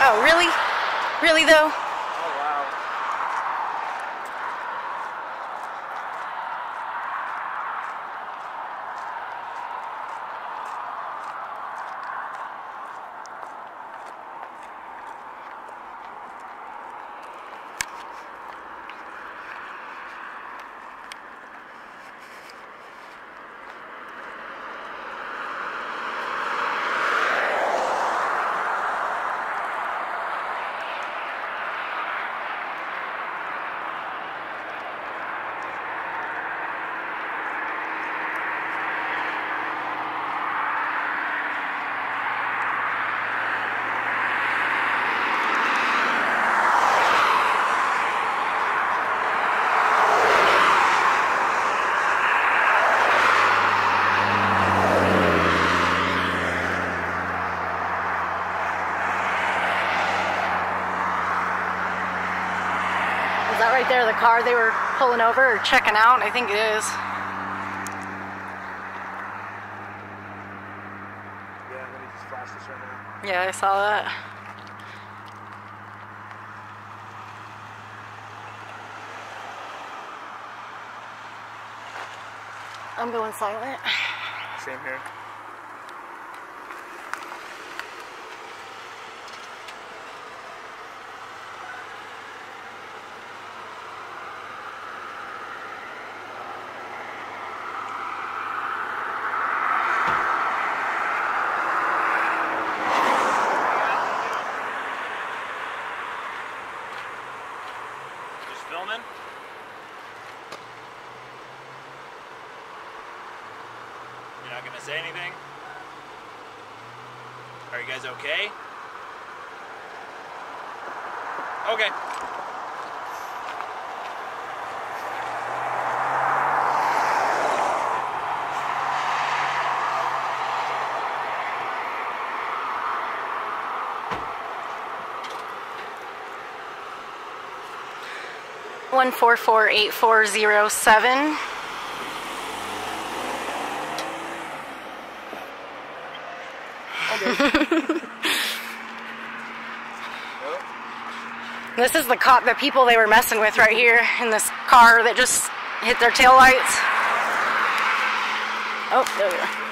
Oh, really? Really though? Oh wow. Is that right there the car they were pulling over or checking out? I think it is. Yeah, let me just flash this right now. Yeah, I saw that. I'm going silent. Same here. Just? You're not gonna say anything? Are you guys okay? Okay. One four four eight four zero seven. This is the cop, the people they were messing with right here in this car that just hit their taillights. Oh, there we go.